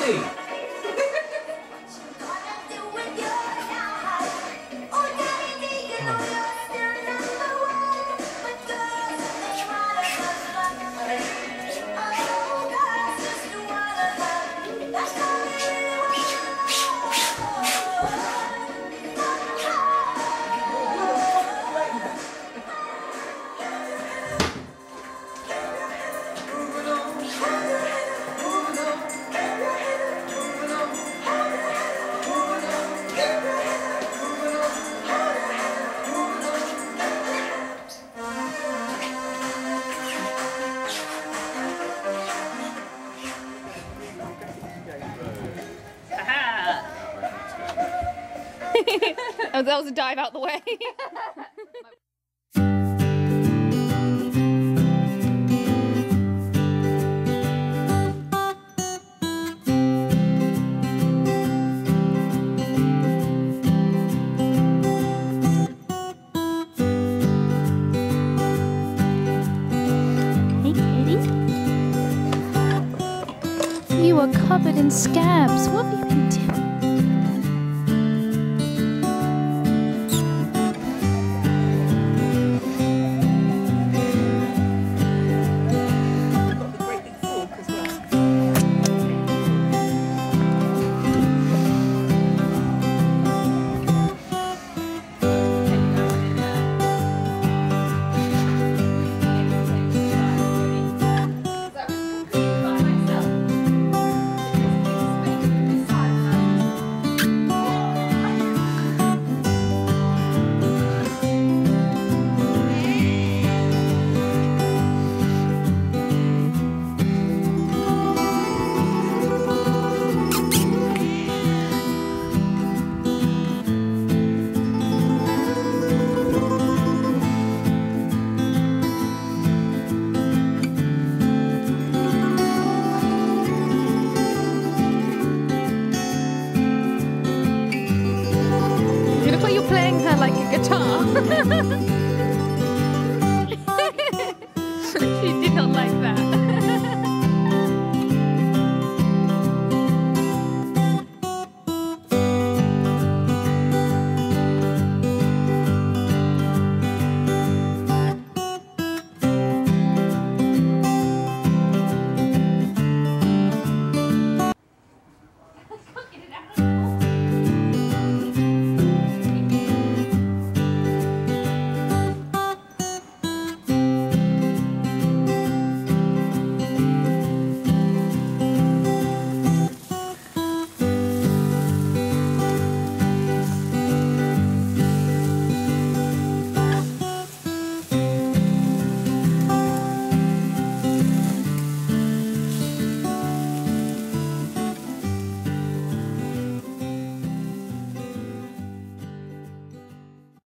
땡땡 oh, that was a dive out the way. You are covered in scabs. What Ha ha ha!